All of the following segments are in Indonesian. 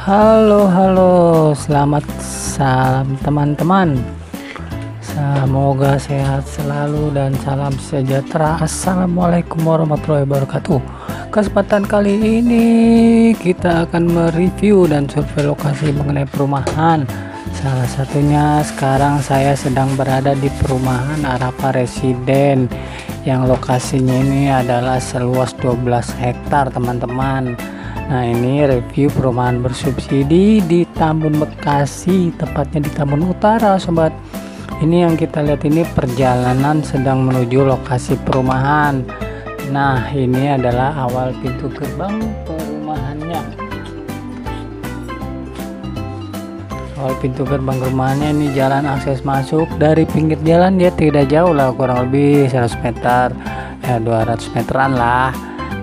Halo, halo, selamat salam teman-teman. Semoga sehat selalu dan salam sejahtera. Assalamualaikum warahmatullahi wabarakatuh. Kesempatan kali ini kita akan mereview dan survei lokasi mengenai perumahan. Salah satunya sekarang saya sedang berada di perumahan Arapa Residen yang lokasinya ini adalah seluas 12 hektar teman-teman nah ini review perumahan bersubsidi di Tambun Bekasi tepatnya di Tambun Utara sobat. Ini yang kita lihat ini perjalanan sedang menuju lokasi perumahan. Nah ini adalah awal pintu gerbang perumahannya. Awal pintu gerbang rumahnya ini jalan akses masuk dari pinggir jalan dia tidak jauh lah kurang lebih 100 meter ya 200 meteran lah.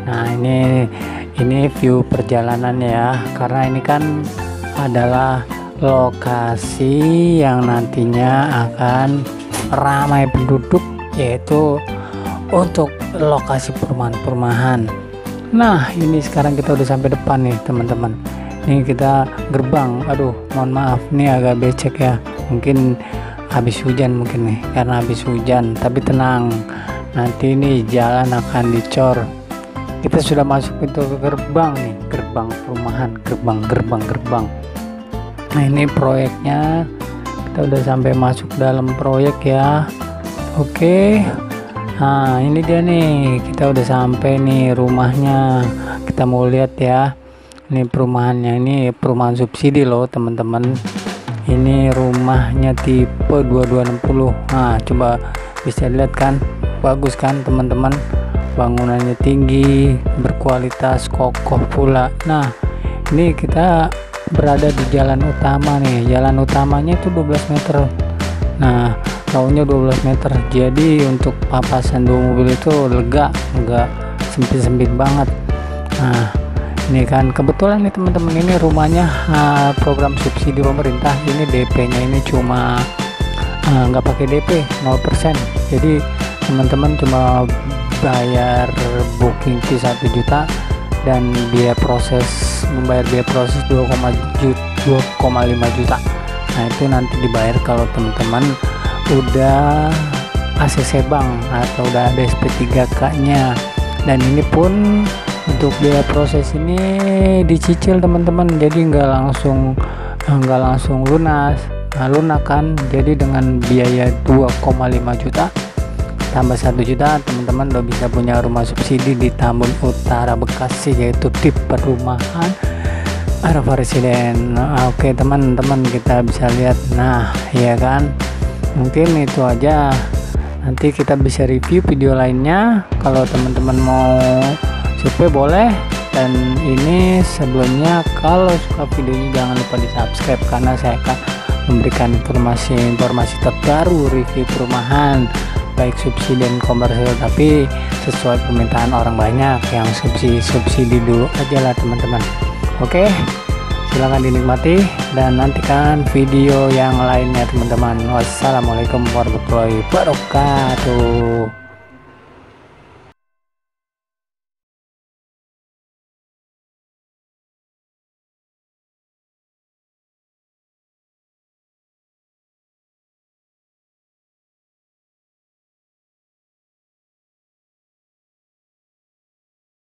Nah ini ini view perjalanan ya karena ini kan adalah lokasi yang nantinya akan ramai penduduk yaitu untuk lokasi perumahan-perumahan. Nah ini sekarang kita udah sampai depan nih teman-teman. Ini kita gerbang. Aduh mohon maaf ini agak becek ya. Mungkin habis hujan mungkin nih karena habis hujan. Tapi tenang nanti ini jalan akan dicor kita sudah masuk pintu gerbang nih gerbang perumahan gerbang gerbang gerbang. Nah ini proyeknya. Kita udah sampai masuk dalam proyek ya. Oke. Nah ini dia nih. Kita udah sampai nih rumahnya. Kita mau lihat ya. Ini perumahannya. Ini perumahan subsidi loh teman-teman. Ini rumahnya tipe 2260 nah coba bisa lihat kan? Bagus kan teman-teman bangunannya tinggi berkualitas kokoh pula. Nah ini kita berada di jalan utama nih. Jalan utamanya itu 12 meter. Nah tahunnya 12 meter. Jadi untuk papasan dua mobil itu lega enggak sempit-sempit banget. Nah ini kan kebetulan nih teman-teman ini rumahnya uh, program subsidi pemerintah. Ini DP-nya ini cuma ah, nggak uh, pakai DP 0% jadi teman-teman cuma bayar booking fee 1 juta dan biaya proses membayar biaya proses 2,5 juta. Nah itu nanti dibayar kalau teman-teman udah ACC bank atau udah ada SP3K nya dan ini pun untuk biaya proses ini dicicil teman-teman. Jadi nggak langsung nggak langsung lunas nah, lunak kan jadi dengan biaya 2,5 juta tambah 1 juta teman-teman udah bisa punya rumah subsidi di Tambun Utara Bekasi yaitu tip perumahan Arava Residen oke teman-teman kita bisa lihat. Nah ya kan? Mungkin itu aja. Nanti kita bisa review video lainnya. Kalau teman-teman mau survei boleh. Dan ini sebelumnya kalau suka videonya jangan lupa di subscribe karena saya akan memberikan informasi-informasi terbaru review perumahan baik subsidi dan komersial tapi sesuai permintaan orang banyak yang subsidi subsidi dulu aja lah teman-teman. Oke silahkan dinikmati dan nantikan video yang lainnya teman-teman. Wassalamualaikum warahmatullahi wabarakatuh